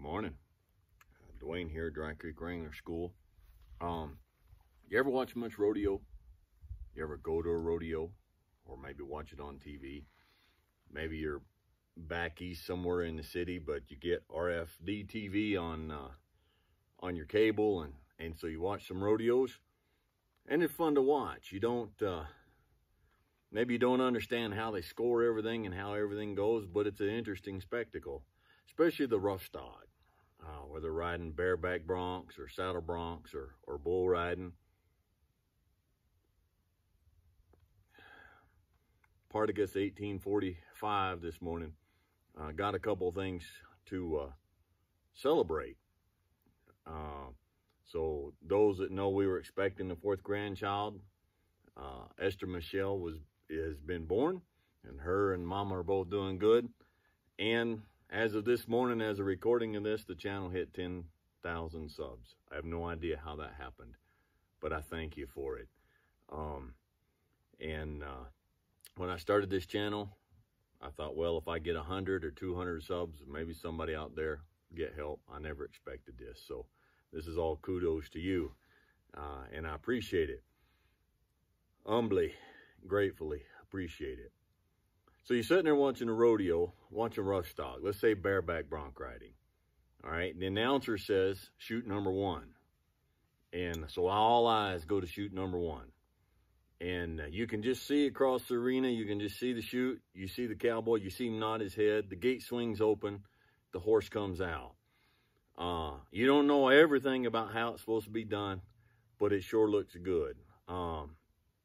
Good morning. Uh, Dwayne here, Dry Creek Wrangler School. Um, you ever watch much rodeo? You ever go to a rodeo? Or maybe watch it on TV? Maybe you're back east somewhere in the city, but you get RFD TV on uh, on your cable, and, and so you watch some rodeos, and it's fun to watch. You don't, uh, maybe you don't understand how they score everything and how everything goes, but it's an interesting spectacle, especially the rough stock, uh, whether riding bareback broncs or saddle broncs or, or bull riding. Partagas 1845 this morning. Uh, got a couple things to uh, celebrate. Uh, so those that know we were expecting the fourth grandchild, uh, Esther Michelle was has been born, and her and Mama are both doing good. And as of this morning, as a recording of this, the channel hit 10,000 subs. I have no idea how that happened, but I thank you for it. Um, and uh, when I started this channel, I thought, well, if I get 100 or 200 subs, maybe somebody out there get help. I never expected this. So this is all kudos to you. Uh, and I appreciate it. Humbly, gratefully appreciate it. So you're sitting there watching a rodeo, watching rough stock. Let's say bareback bronc riding. All right. The announcer says chute number one. And so all eyes go to chute number one. And uh, you can just see across the arena. You can just see the chute. You see the cowboy. You see him nod his head. The gate swings open. The horse comes out. Uh, you don't know everything about how it's supposed to be done, but it sure looks good. Um,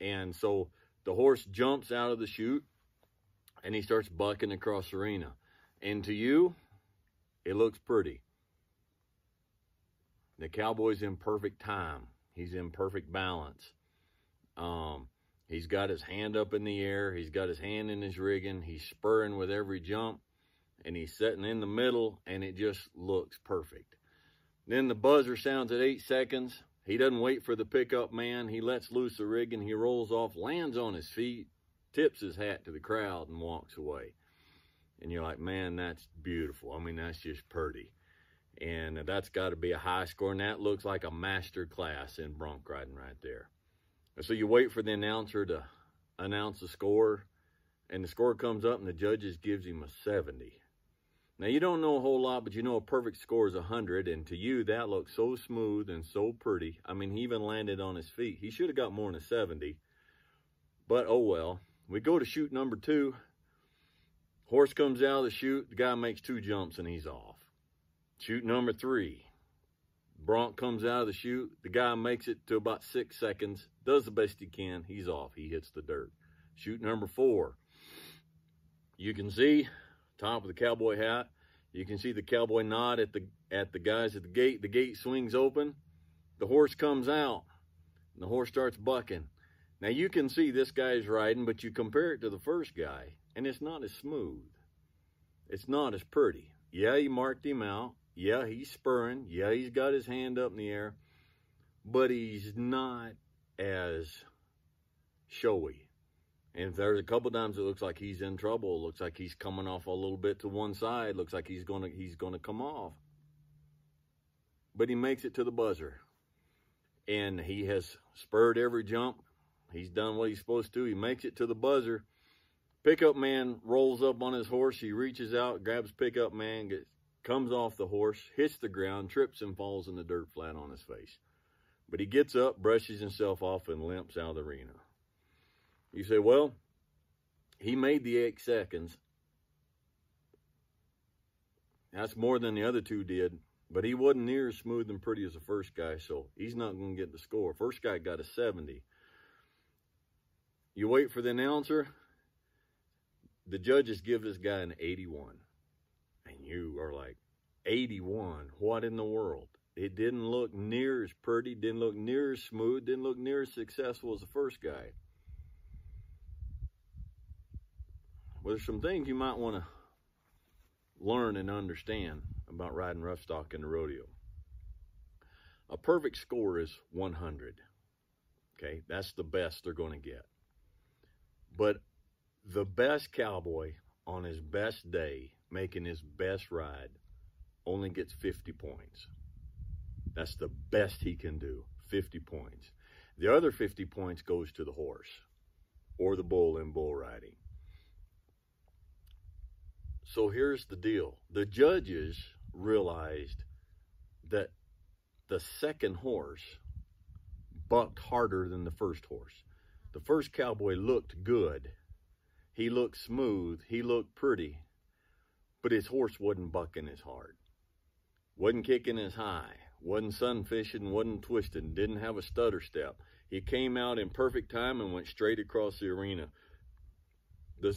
and so the horse jumps out of the chute and he starts bucking across the arena. And to you, it looks pretty. The cowboy's in perfect time. He's in perfect balance. Um, he's got his hand up in the air. He's got his hand in his rigging. He's spurring with every jump and he's sitting in the middle and it just looks perfect. Then the buzzer sounds at eight seconds. He doesn't wait for the pickup man. He lets loose the rigging. He rolls off, lands on his feet, tips his hat to the crowd and walks away. And you're like, man, that's beautiful. I mean, that's just pretty. And that's got to be a high score. And that looks like a master class in bronc riding right there. So you wait for the announcer to announce the score, and the score comes up, and the judges gives him a 70. Now, you don't know a whole lot, but you know a perfect score is 100, and to you, that looks so smooth and so pretty. I mean, he even landed on his feet. He should have got more than a 70, but oh well. We go to chute number two. Horse comes out of the chute. The guy makes two jumps, and he's off. Chute number three. Bronc comes out of the chute. The guy makes it to about six seconds, does the best he can. He's off. He hits the dirt. Chute number four. You can see top of the cowboy hat. You can see the cowboy nod at the at the guys at the gate. The gate swings open. The horse comes out. And the horse starts bucking. Now you can see this guy's riding, but you compare it to the first guy, and it's not as smooth. It's not as pretty. Yeah, you marked him out. Yeah, he's spurring. Yeah, he's got his hand up in the air, but he's not as showy. And if there's a couple times it looks like he's in trouble, it looks like he's coming off a little bit to one side, it looks like he's gonna he's gonna come off. But he makes it to the buzzer. And he has spurred every jump. He's done what he's supposed to. He makes it to the buzzer. Pickup man rolls up on his horse. He reaches out, grabs pickup man, gets, comes off the horse, hits the ground, trips and falls in the dirt flat on his face. But he gets up, brushes himself off, and limps out of the arena. You say, well, he made the eight seconds. That's more than the other two did, but he wasn't near as smooth and pretty as the first guy, so he's not going to get the score. First guy got a 70. You wait for the announcer. The judges give this guy an 81. And you are like, 81? What in the world? It didn't look near as pretty, didn't look near as smooth, didn't look near as successful as the first guy. Well, there's some things you might want to learn and understand about riding rough stock in the rodeo. A perfect score is 100. Okay, that's the best they're going to get. But the best cowboy on his best day, making his best ride, only gets 50 points. That's the best he can do, 50 points. The other 50 points goes to the horse or the bull in bull riding. So here's the deal. The judges realized that the second horse bucked harder than the first horse. The first cowboy looked good. He looked smooth. He looked pretty. But his horse wasn't bucking as hard. Wasn't kicking as high. Wasn't sun fishing. Wasn't twisting. Didn't have a stutter step. He came out in perfect time and went straight across the arena. The,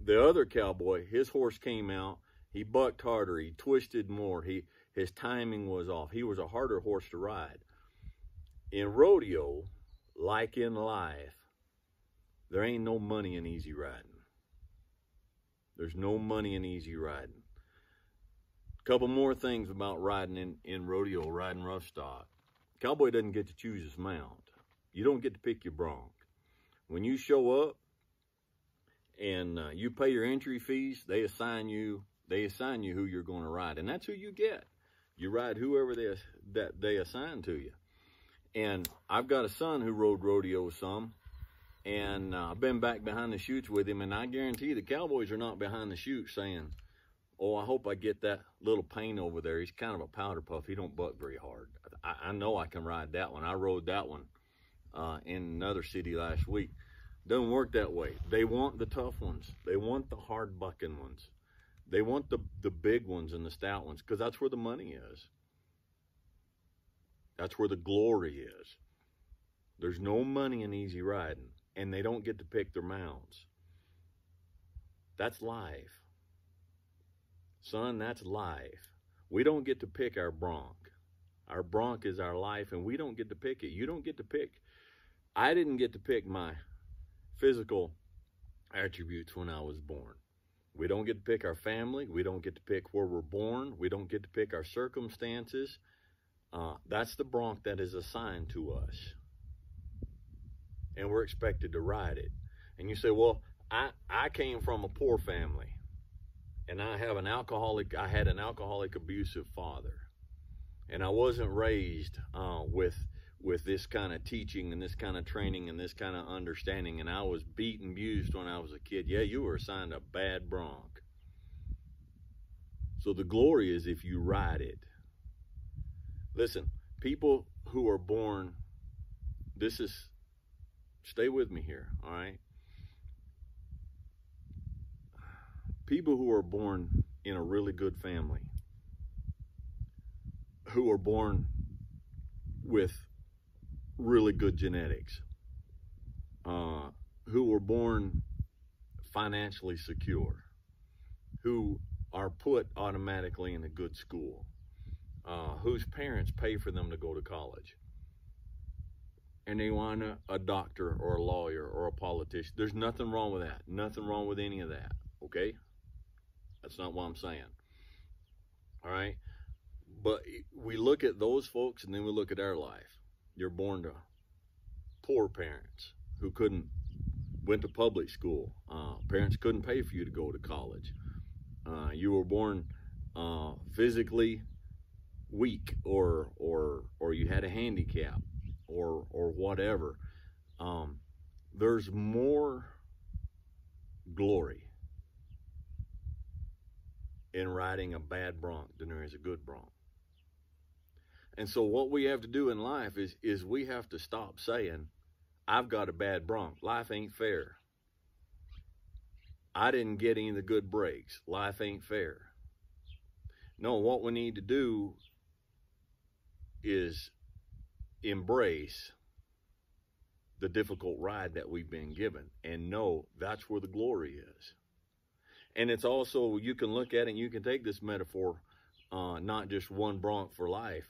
the other cowboy, his horse came out. He bucked harder. He twisted more. He his timing was off. He was a harder horse to ride. In rodeo, like in life, there ain't no money in easy riding. There's no money in easy riding. A couple more things about riding in, in rodeo, riding rough stock. Cowboy doesn't get to choose his mount. You don't get to pick your bronc. When you show up and uh, you pay your entry fees, they assign you they assign you who you're going to ride, and that's who you get. You ride whoever they that they assign to you. And I've got a son who rode rodeo some, and uh, I've been back behind the chutes with him, and I guarantee the Cowboys are not behind the chutes saying, "Oh, I hope I get that little pain over there." He's kind of a powder puff. He don't buck very hard. I, I know I can ride that one. I rode that one uh, in another city last week. Doesn't work that way. They want the tough ones. They want the hard bucking ones. They want the, the big ones and the stout ones because that's where the money is. That's where the glory is. There's no money in easy riding, and they don't get to pick their mounts. That's life. Son, that's life. We don't get to pick our bronc. Our bronc is our life, and we don't get to pick it. You don't get to pick. I didn't get to pick my physical attributes when I was born. We don't get to pick our family. We don't get to pick where we're born. We don't get to pick our circumstances. Uh, that's the bronc that is assigned to us. And we're expected to ride it. And you say, well, I, I came from a poor family. And I have an alcoholic, I had an alcoholic abusive father. And I wasn't raised uh, with with this kind of teaching and this kind of training and this kind of understanding. And I was beat and abused when I was a kid. Yeah, you were assigned a bad bronc. So the glory is if you ride it. Listen, people who are born, this is, stay with me here, all right? People who are born in a really good family, who are born with really good genetics, uh, who were born financially secure, who are put automatically in a good school, uh, whose parents pay for them to go to college. And they want a, a doctor or a lawyer or a politician. There's nothing wrong with that. Nothing wrong with any of that. Okay? That's not what I'm saying. All right? But we look at those folks and then we look at our life you're born to poor parents who couldn't went to public school. Uh, parents couldn't pay for you to go to college. Uh, you were born uh, physically weak, or or or you had a handicap, or or whatever. Um, there's more glory in riding a bad bronc than there is a good bronc. And so what we have to do in life is is we have to stop saying, I've got a bad bronc. Life ain't fair. I didn't get any of the good breaks. Life ain't fair. No, what we need to do is embrace the difficult ride that we've been given and know that's where the glory is. And it's also, you can look at it and you can take this metaphor, uh, not just one bronc for life,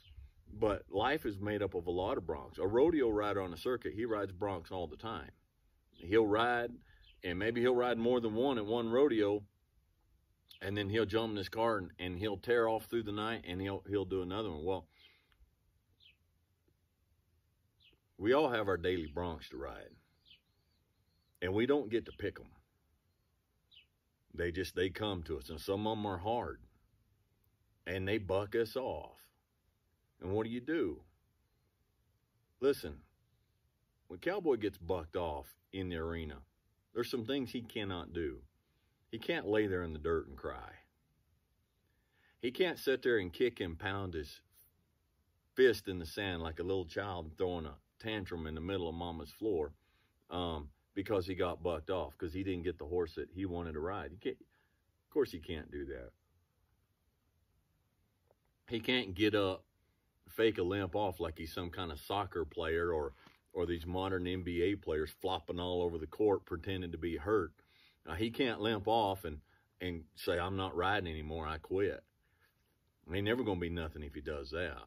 but life is made up of a lot of broncs. A rodeo rider on a circuit, he rides broncs all the time. He'll ride, and maybe he'll ride more than one at one rodeo, and then he'll jump in his car and, and he'll tear off through the night, and he'll he'll do another one. Well, we all have our daily broncs to ride, and we don't get to pick them. They just they come to us, and some of them are hard. and they buck us off. And what do you do? Listen, when Cowboy gets bucked off in the arena, there's some things he cannot do. He can't lay there in the dirt and cry. He can't sit there and kick and pound his fist in the sand like a little child throwing a tantrum in the middle of mama's floor um, because he got bucked off because he didn't get the horse that he wanted to ride. Of course, he can't do that. He can't get up, fake a limp off like he's some kind of soccer player or or these modern NBA players flopping all over the court pretending to be hurt. Now, he can't limp off and and say I'm not riding anymore. I quit. He never going to be nothing if he does that.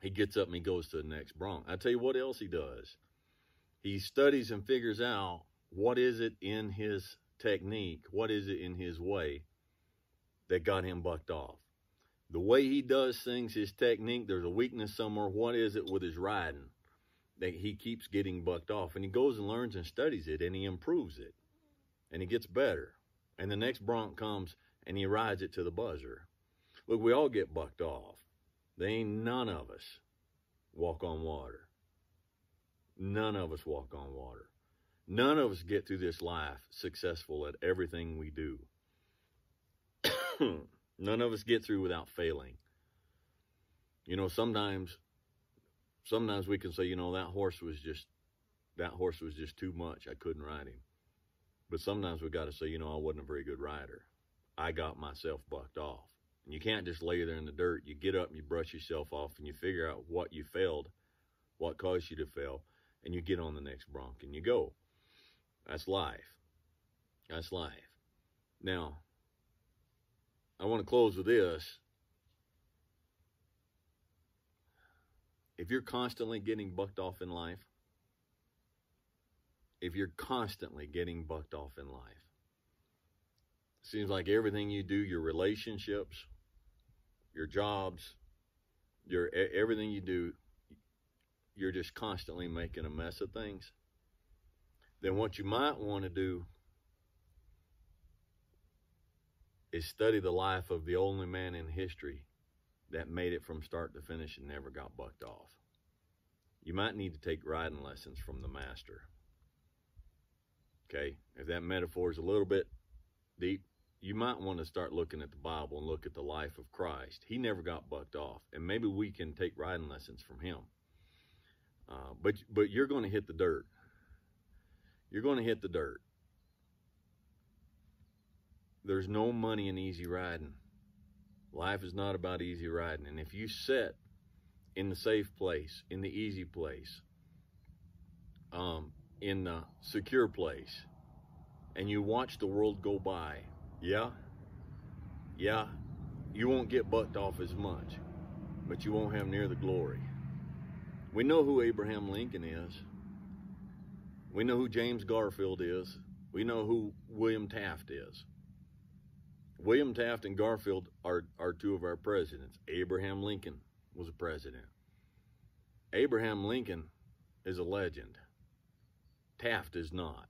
He gets up and he goes to the next bronc. I tell you what else he does. He studies and figures out what is it in his technique, what is it in his way that got him bucked off. The way he does things, his technique, there's a weakness somewhere. What is it with his riding that he keeps getting bucked off? And he goes and learns and studies it and he improves it and he gets better. And the next bronc comes and he rides it to the buzzer. Look, we all get bucked off. There ain't none of us walk on water. None of us walk on water. None of us get through this life successful at everything we do. None of us get through without failing. You know, sometimes sometimes we can say, you know, that horse was just that horse was just too much. I couldn't ride him. But sometimes we got to say, you know, I wasn't a very good rider. I got myself bucked off. And you can't just lay there in the dirt. You get up and you brush yourself off and you figure out what you failed, what caused you to fail, and you get on the next bronc and you go. That's life. That's life. Now, I want to close with this. If you're constantly getting bucked off in life, if you're constantly getting bucked off in life, it seems like everything you do, your relationships, your jobs, your everything you do, you're just constantly making a mess of things. Then what you might want to do is study the life of the only man in history that made it from start to finish and never got bucked off. You might need to take riding lessons from the master. Okay, if that metaphor is a little bit deep, you might want to start looking at the Bible and look at the life of Christ. He never got bucked off, and maybe we can take riding lessons from him. Uh, but but you're going to hit the dirt. You're going to hit the dirt. There's no money in easy riding. Life is not about easy riding. And if you sit in the safe place, in the easy place, um, in the secure place, and you watch the world go by, yeah, yeah, you won't get bucked off as much, but you won't have near the glory. We know who Abraham Lincoln is. We know who James Garfield is. We know who William Taft is. William Taft and Garfield are, are two of our presidents. Abraham Lincoln was a president. Abraham Lincoln is a legend. Taft is not.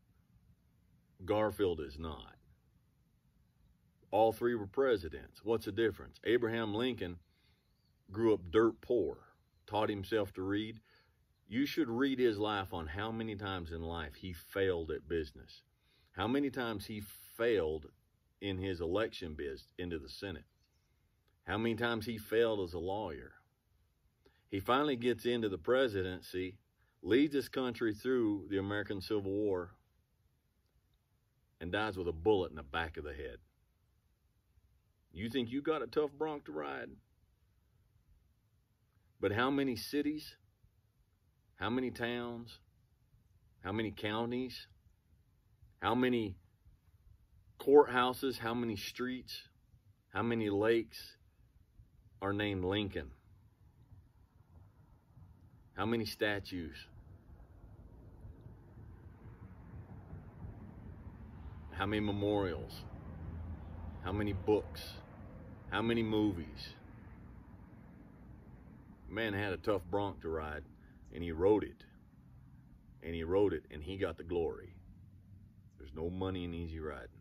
Garfield is not. All three were presidents. What's the difference? Abraham Lincoln grew up dirt poor, taught himself to read. You should read his life on how many times in life he failed at business, how many times he failed in his election bid into the Senate, how many times he failed as a lawyer. He finally gets into the presidency, leads his country through the American Civil War, and dies with a bullet in the back of the head. You think you got a tough bronc to ride? But how many cities, how many towns, how many counties, how many courthouses, how many streets, how many lakes are named Lincoln? How many statues? How many memorials? How many books? How many movies? Man had a tough bronc to ride, and he rode it. And he rode it, and he got the glory. There's no money in easy riding.